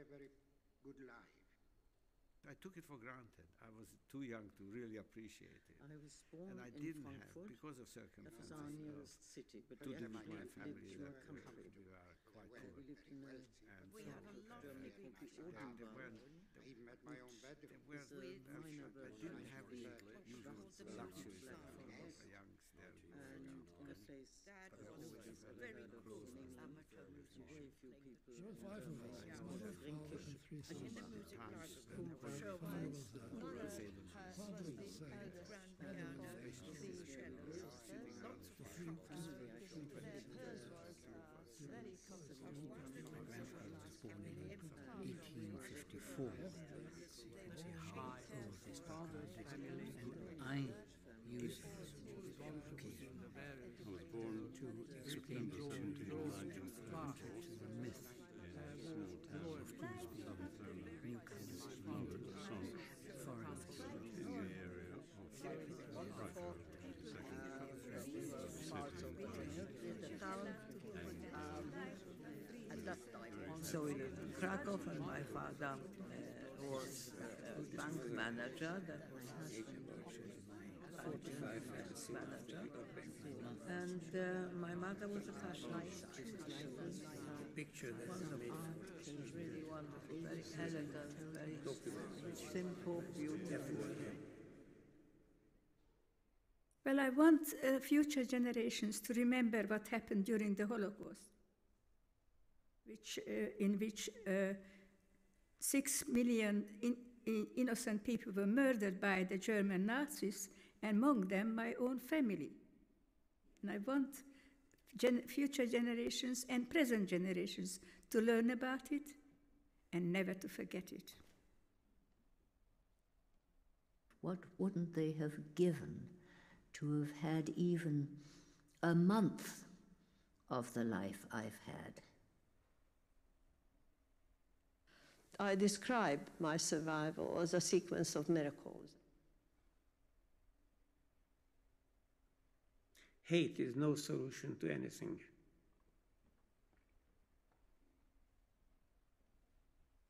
a very good life. I took it for granted. I was too young to really appreciate it. I was born And I in didn't have, Frankfurt. because of That was our uh, nearest city, but to we do with actually my lived family through that a we, country. we were quite Well, We poor. lived in a. And We so have a Germany lovely called the picture. there Odenwald, weren't, I even had my own there bedroom. weren't, With a uh, minor I didn't of have the the usual whole luxuries that countryside. the youngsters and a place Dad was always a had very a good close amateur very musician. few people. There were in five of Germany us. who My were father drinking. and three And in the sons. music times library, when the when show father was was there. Mother disabled. Father was the same. had grand piano, three cellos, lots of shops. Finally, I got Hers was uh, very complicated. My grandfather was born in 1854. It's a high oldest family, and I use this occasion I was born to explain to children to the myth of Grimsby, a new kind of mountain forest. in the area of Krakow, the second parts of the town um, at that time. So in Krakow, and my father uh, was a bank manager, that my husband was a finance manager, and uh, my mother was a fashion designer. Picture that One really wonderful, very elegant, very simple, beautiful. Well, I want uh, future generations to remember what happened during the Holocaust, which, uh, in which uh, six million in, in innocent people were murdered by the German Nazis, and among them my own family. And I want gen- future generations and present generations to learn about it and never to forget it. What wouldn't they have given to have had even a month of the life I've had? I describe my survival as a sequence of miracles. Hate is no solution to anything.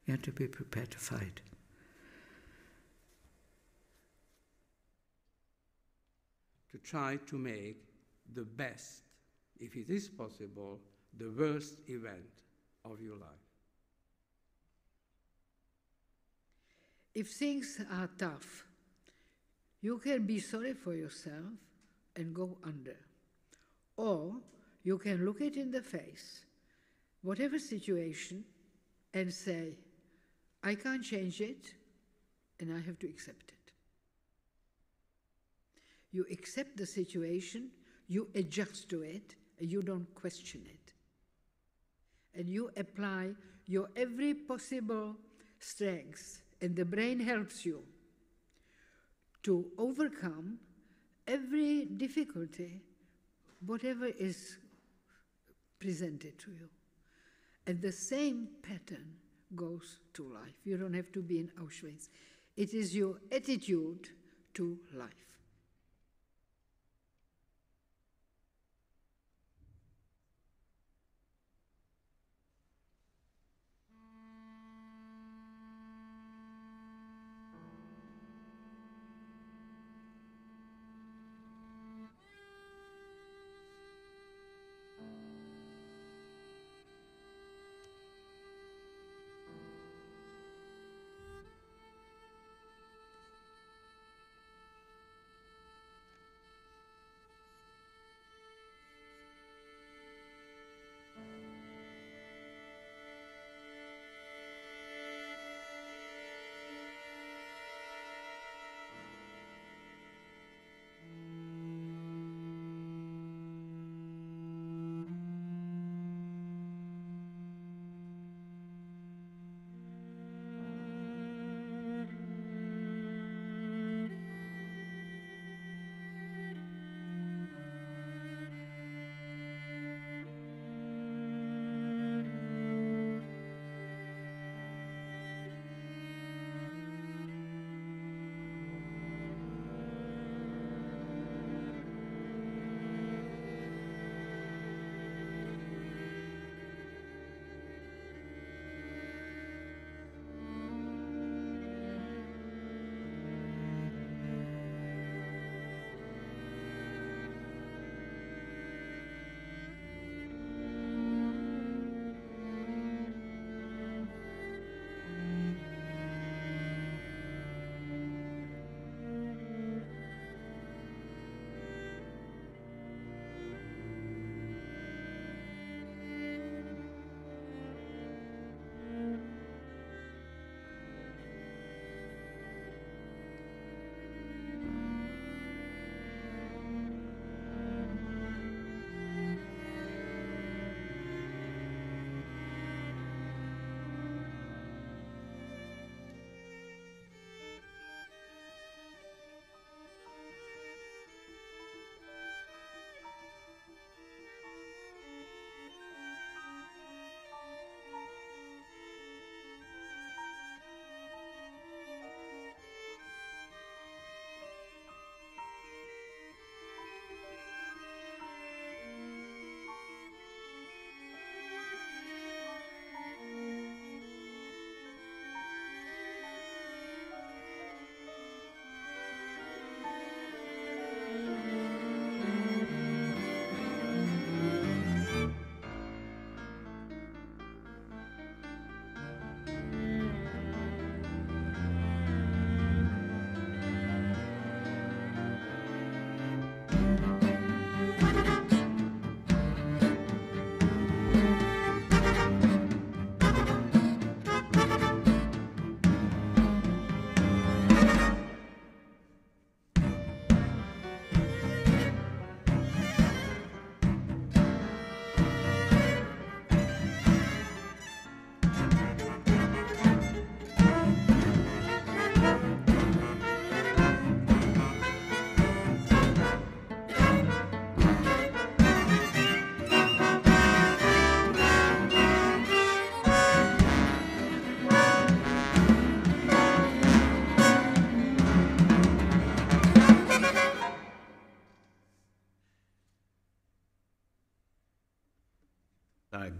You have to be prepared to fight. To try to make the best, if it is possible, the worst event of your life. If things are tough, you can be sorry for yourself and go under. Or you can look it in the face, whatever situation, and say, I can't change it, and I have to accept it. You accept the situation, you adjust to it, and you don't question it. And you apply your every possible strength, and the brain helps you to overcome every difficulty, whatever is presented to you. And the same pattern goes to life. You don't have to be in Auschwitz. It is your attitude to life.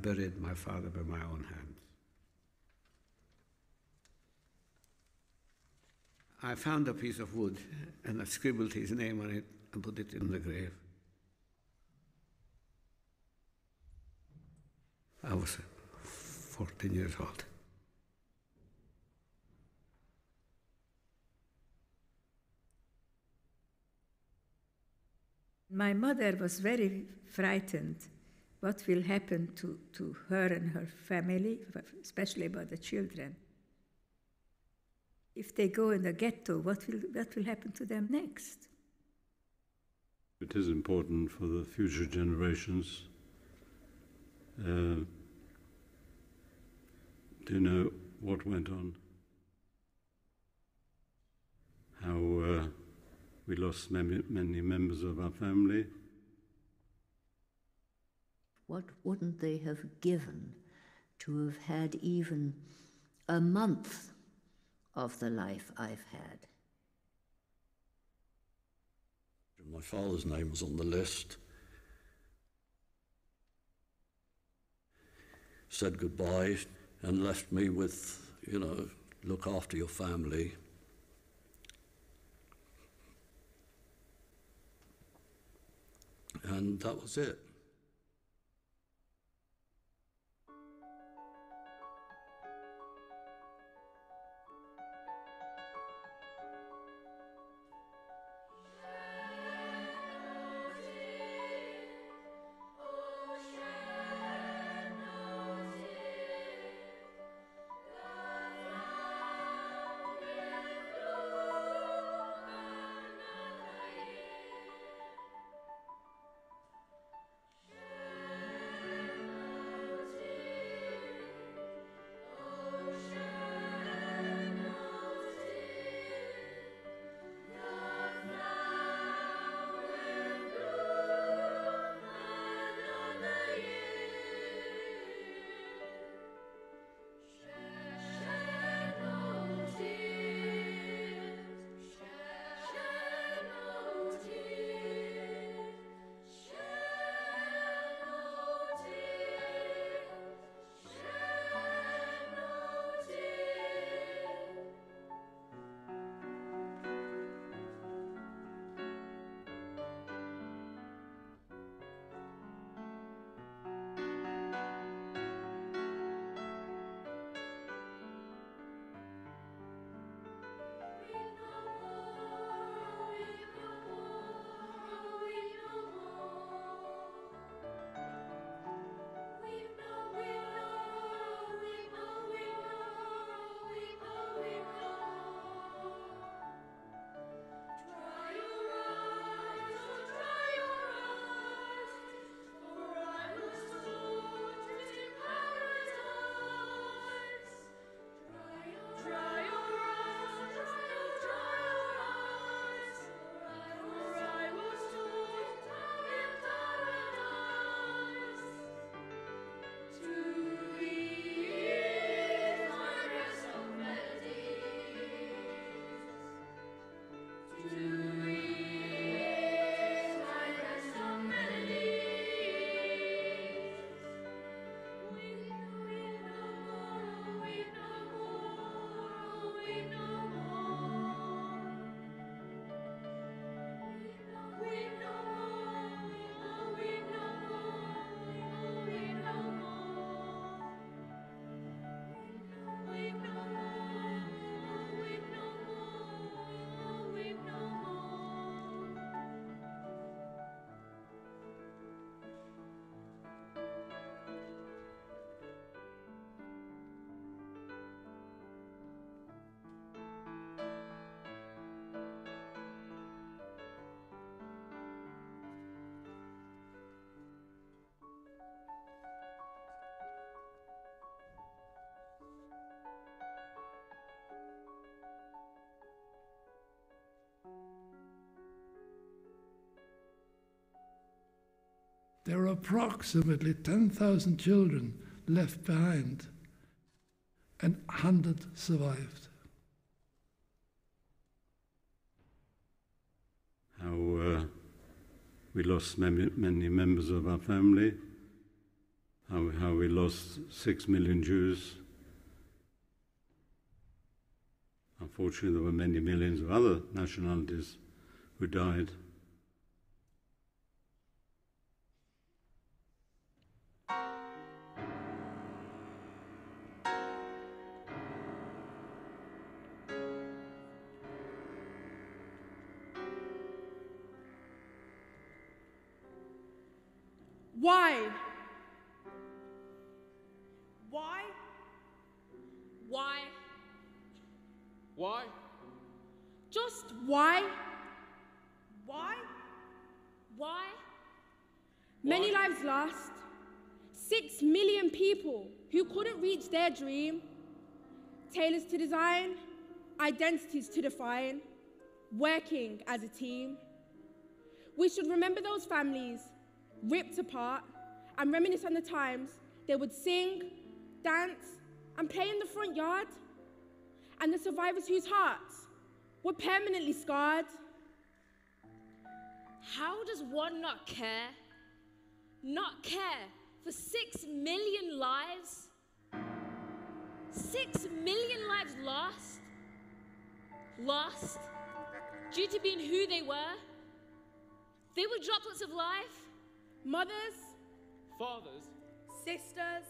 Buried my father by my own hands. I found a piece of wood and I scribbled his name on it and put it in the grave. I was 14 years old. My mother was very frightened what will happen to, to her and her family, especially about the children. If they go in the ghetto, what will, what will happen to them next? It is important for the future generations uh, to know what went on, how uh, we lost many, many members of our family. What wouldn't they have given to have had even a month of the life I've had? My father's name was on the list. Said goodbye and left me with, you know, look after your family. And that was it. There are approximately 10,000 children left behind, and 100 survived. How uh, we lost many, many members of our family, how, how we lost six million Jews. Unfortunately, there were many millions of other nationalities who died. Their dream. Tailors to design, identities to define, working as a team. We should remember those families ripped apart and reminisce on the times they would sing, dance, and play in the front yard, and the survivors whose hearts were permanently scarred. How does one not care? Not care for six million lives? Six million lives lost? Lost due to being who they were? They were droplets of life mothers, fathers, sisters,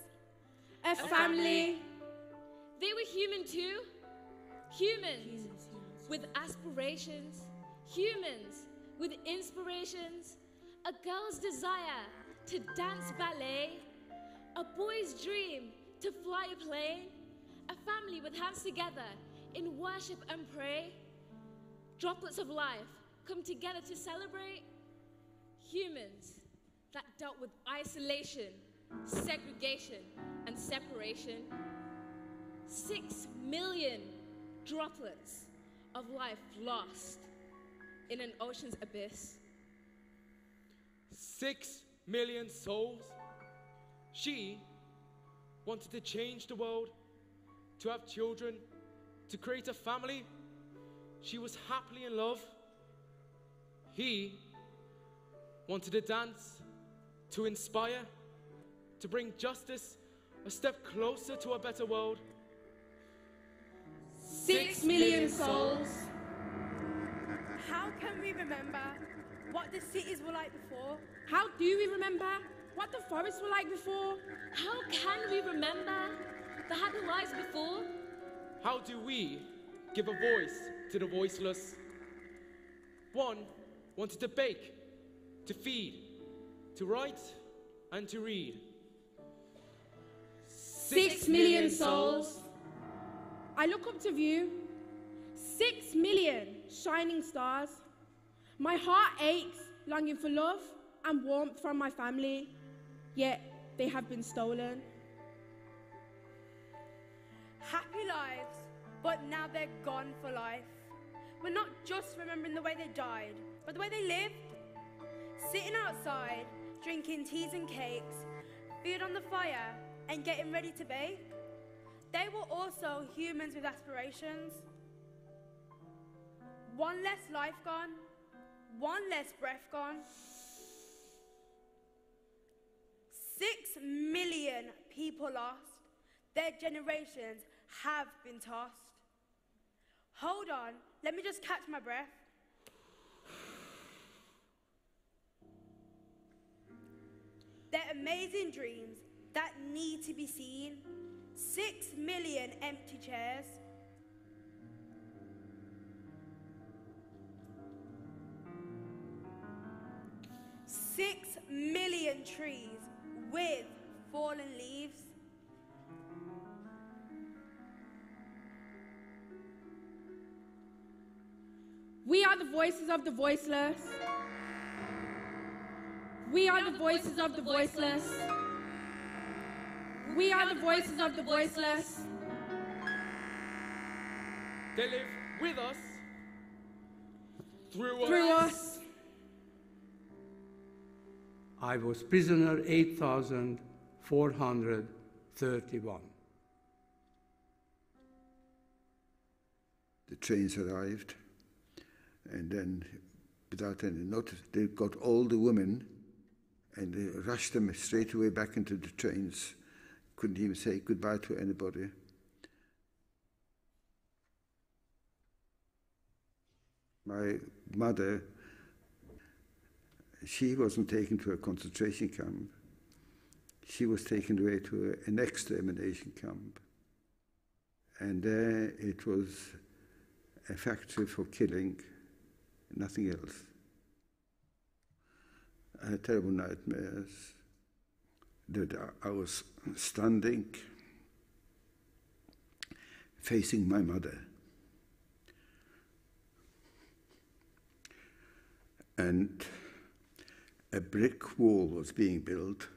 a family. They were human too. Humans with aspirations, humans with inspirations, a girl's desire to dance ballet, a boy's dream to fly a plane, a family with hands together in worship and pray. Droplets of life come together to celebrate humans that dealt with isolation, segregation, and separation. Six million droplets of life lost in an ocean's abyss. Six million souls. She wanted to change the world, to have children, to create a family. She was happily in love. He wanted to dance, to inspire, to bring justice a step closer to a better world. Six million souls. How can we remember what the cities were like before? How do we remember what the forests were like before? How can we remember the happy lives before? How do we give a voice to the voiceless? One wanted to bake, to feed, to write and to read. Six million souls. I look up to view. Six million shining stars. My heart aches, longing for love and warmth from my family, yet they have been stolen. Happy lives, but now they're gone for life. We're not just remembering the way they died, but the way they lived. Sitting outside, drinking teas and cakes, food on the fire, and getting ready to bake. They were also humans with aspirations. One less life gone, one less breath gone. Six million people lost, their generations have been tossed. Hold on, let me just catch my breath. They're amazing dreams that need to be seen. Six million empty chairs. Six million trees with fallen leaves. We are the voices of the voiceless. We are the voices of the voiceless. We are the voices of the voiceless. They live with us, through us. Us. I was prisoner 8,431. The trains arrived, and then, without any notice, they got all the women and they rushed them straight away back into the trains. Couldn't even say goodbye to anybody. My mother, she wasn't taken to a concentration camp. She was taken away to an extermination camp. And there it was a factory for killing, nothing else. I had terrible nightmares that I was standing facing my mother. And a brick wall was being built,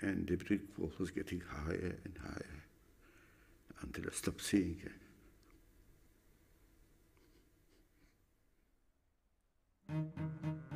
and the brick wall was getting higher and higher until I stopped seeing it. Thank you.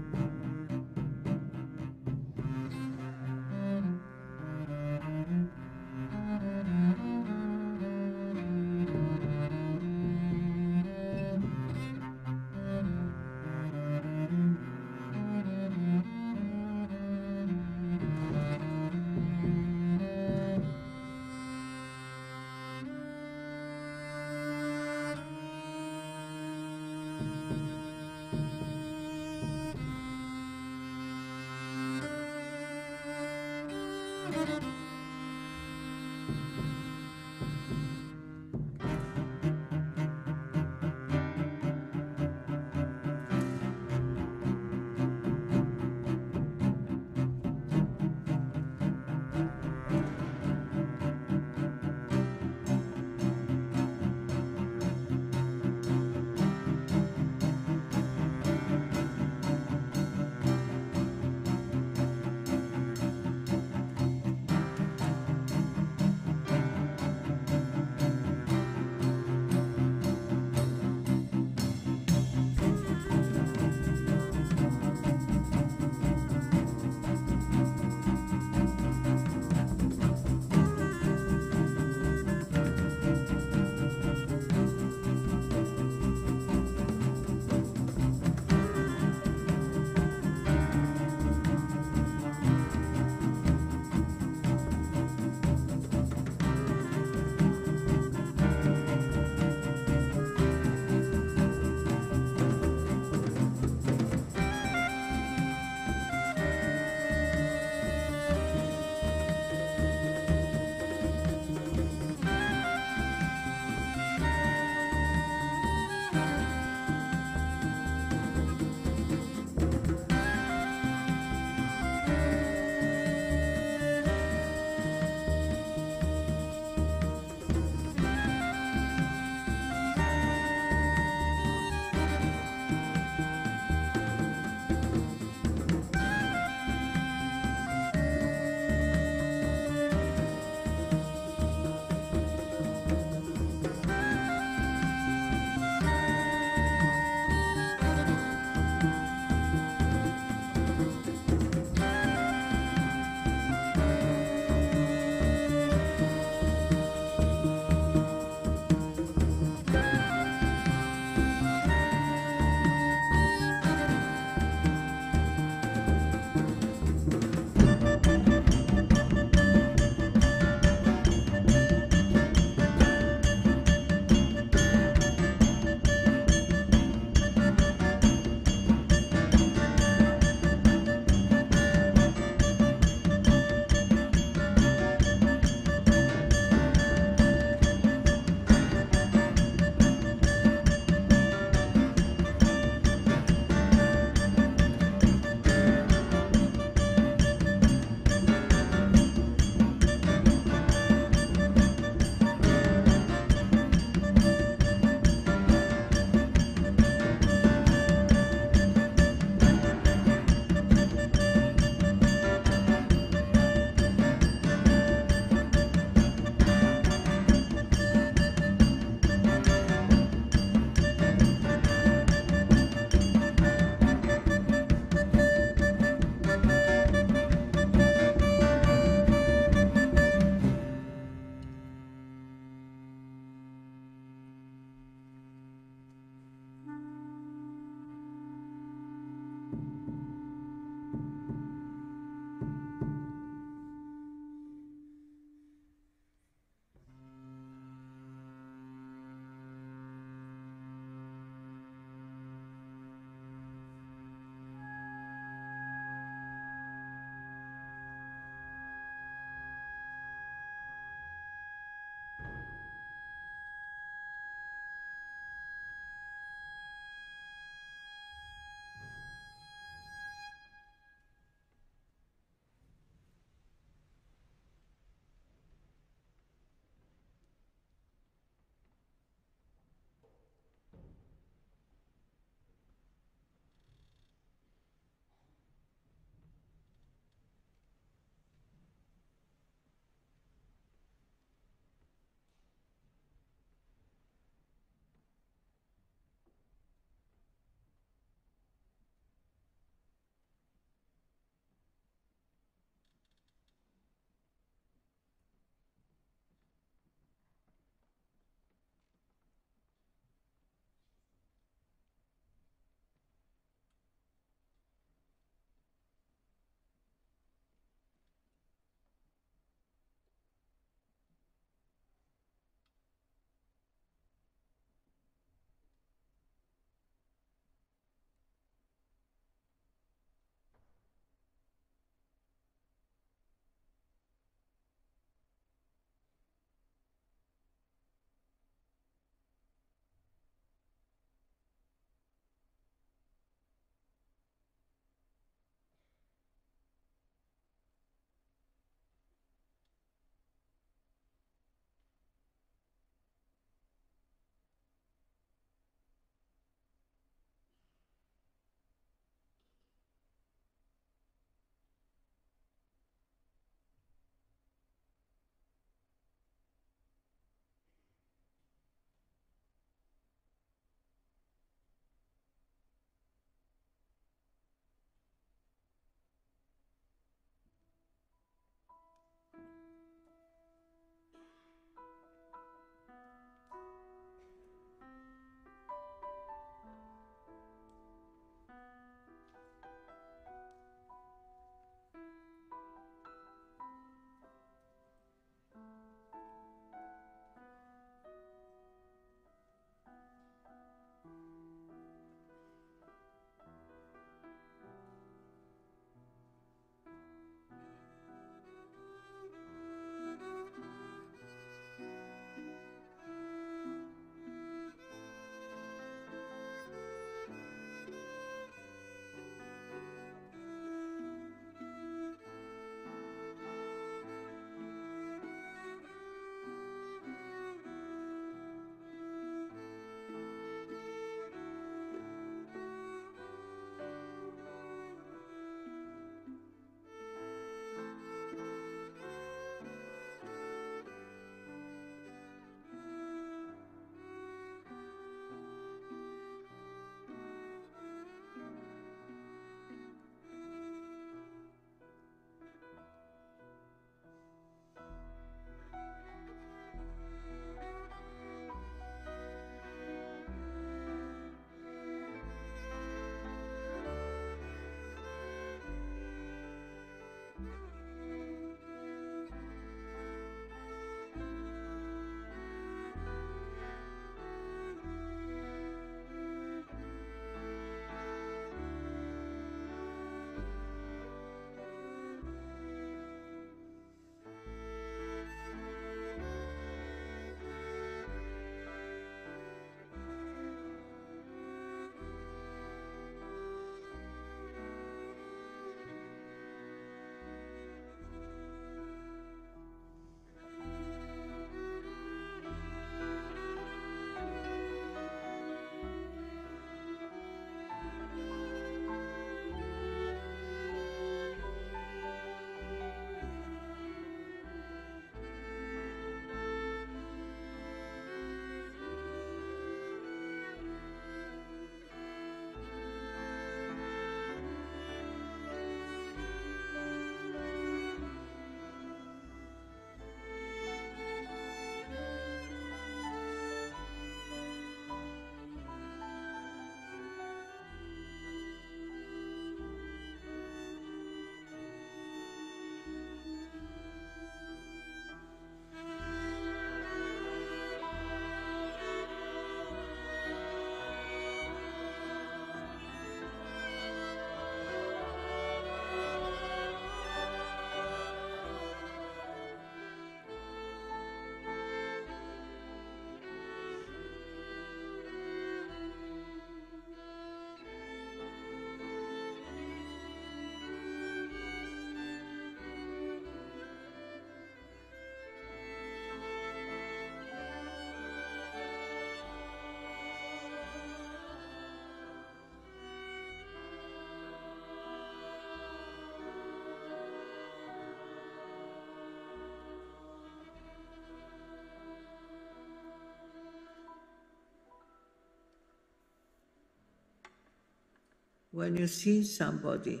When you see somebody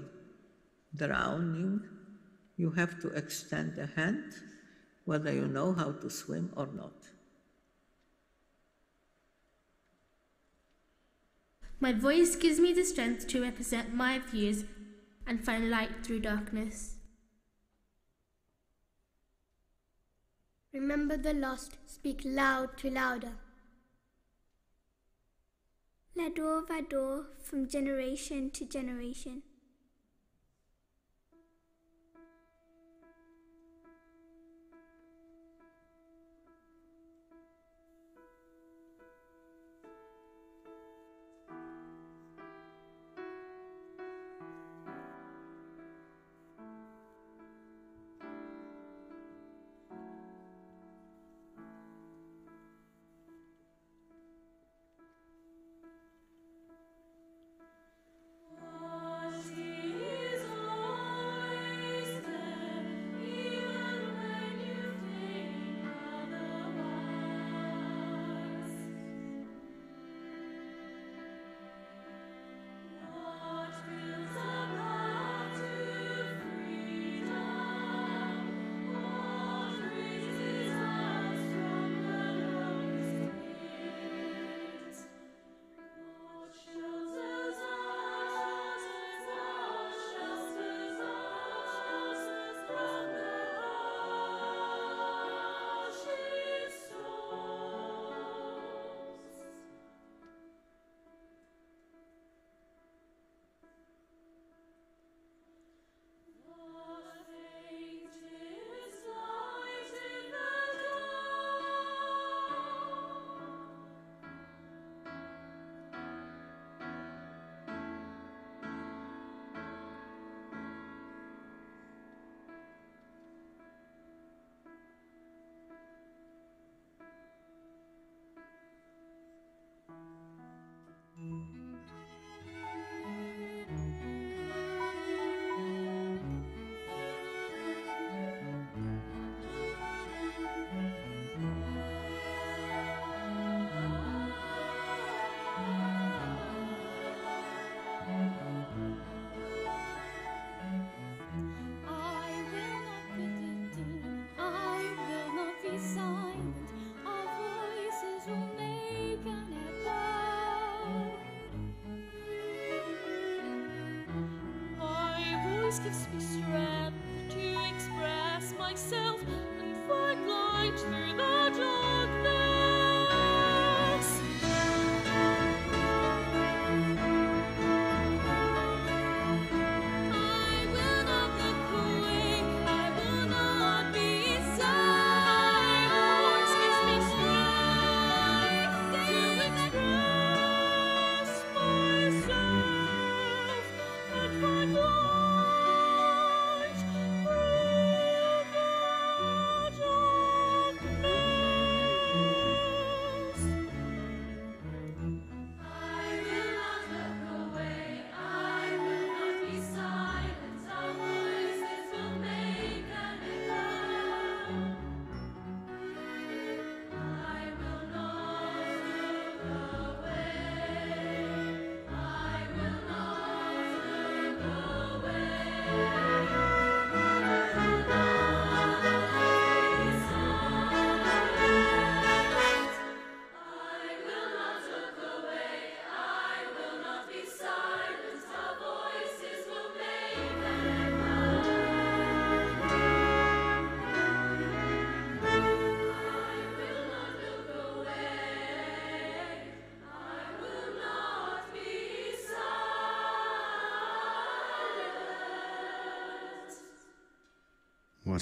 drowning, you have to extend a hand, whether you know how to swim or not. My voice gives me the strength to represent my views and find light through darkness. Remember the lost, speak loud to louder. Lador Vador from generation to generation.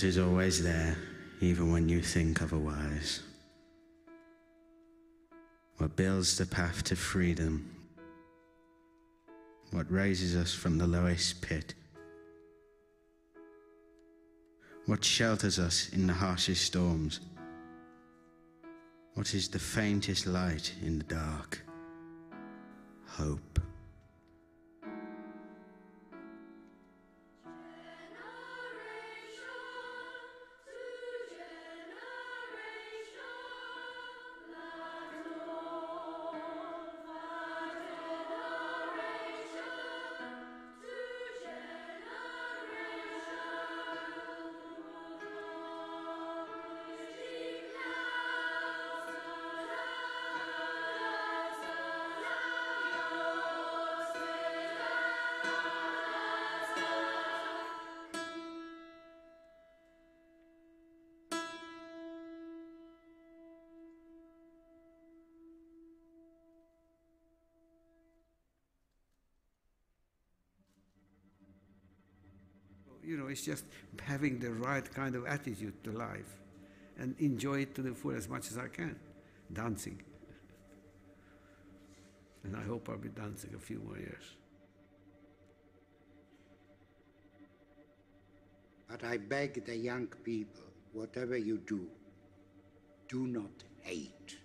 Is always there, even when you think otherwise? What builds the path to freedom? What raises us from the lowest pit? What shelters us in the harshest storms? What is the faintest light in the dark? Hope. It's just having the right kind of attitude to life and enjoy it to the full as much as I can. Dancing. And I hope I'll be dancing a few more years. But I beg the young people, whatever you do, do not hate.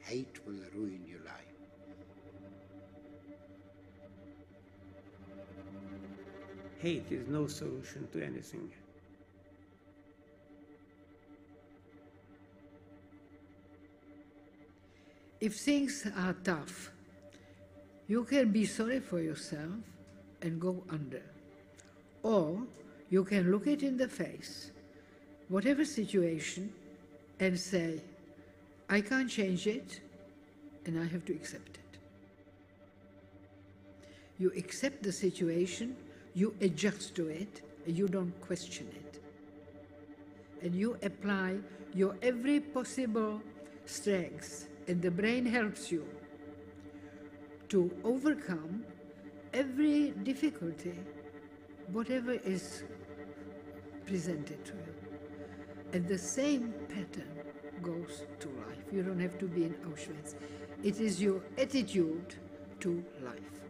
Hate will ruin your life. Hate is no solution to anything. If things are tough, you can be sorry for yourself and go under. Or you can look it in the face, whatever situation, and say, I can't change it, and I have to accept it. You accept the situation, you adjust to it, you don't question it. And you apply your every possible strength, and the brain helps you to overcome every difficulty, whatever is presented to you. And the same pattern goes to life. You don't have to be in Auschwitz. It is your attitude to life.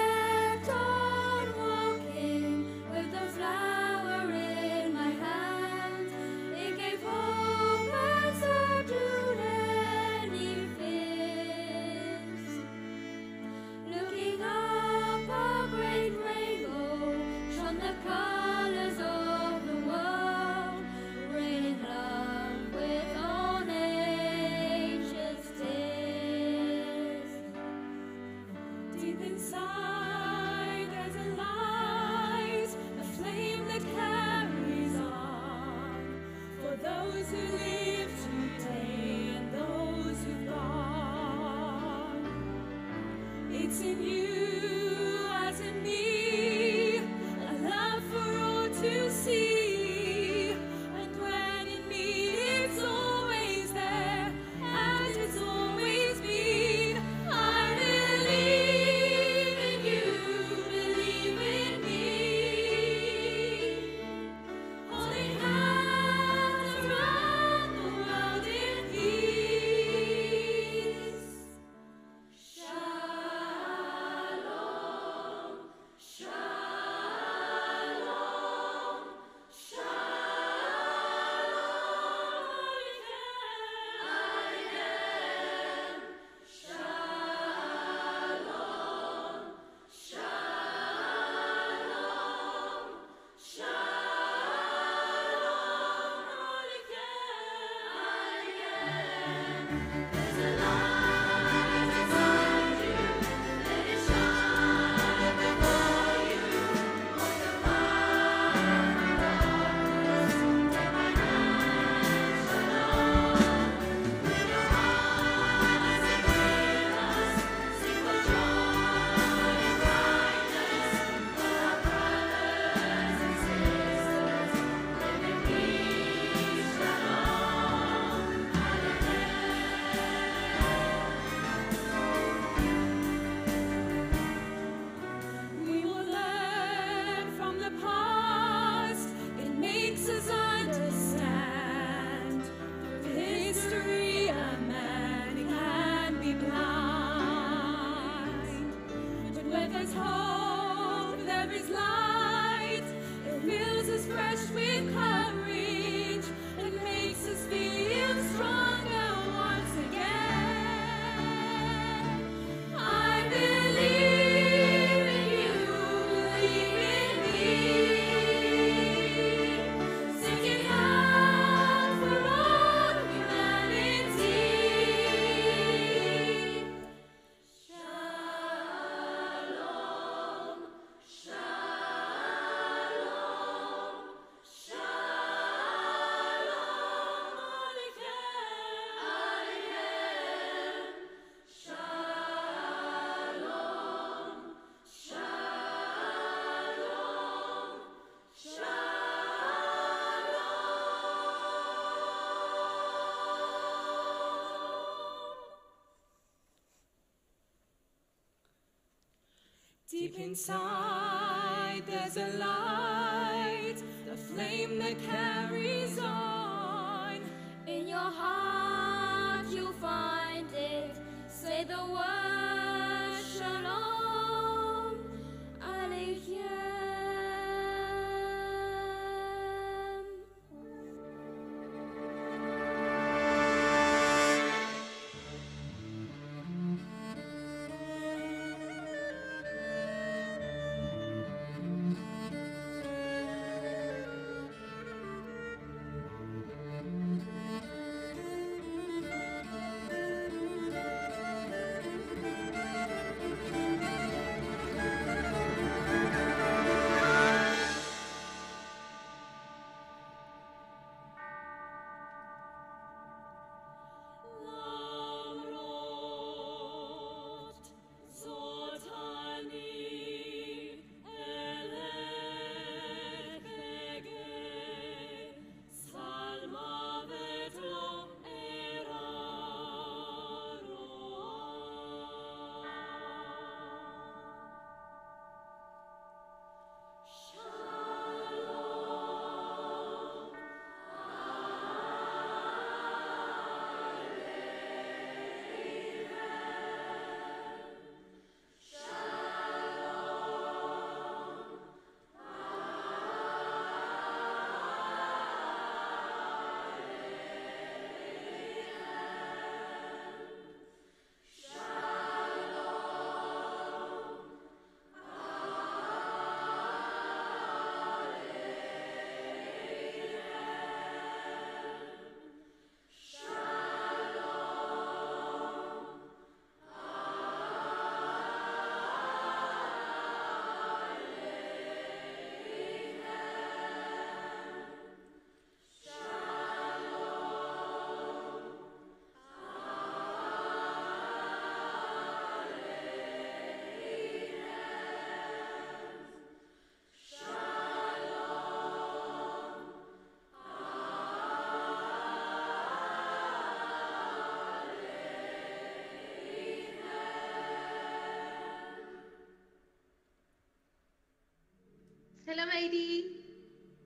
Deep inside there's a light, the flame that carries on. In your heart you'll find it. Say the word.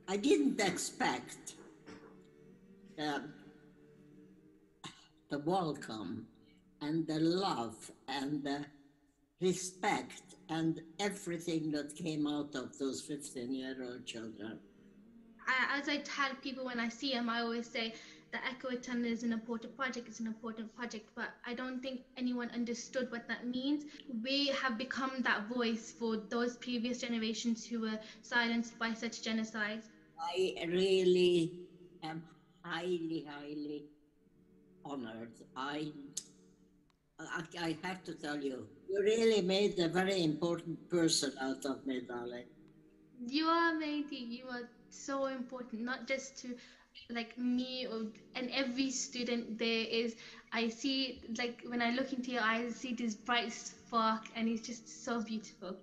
I didn't expect um, the welcome and the love and the respect and everything that came out of those 15 year old children. As I tell people when I see them, I always say the Echo Eternal is an important project, it's an important project, but I don't think anyone understood what that means. We have become that voice for those previous generations who were silenced by such genocide. I really am highly, highly honored. I, I, I have to tell you, you really made a very important person out of me, darling. You are amazing. You are so important, not just to like me or and every student there is i see like when i look into your eyes i see this bright spark and it's just so beautiful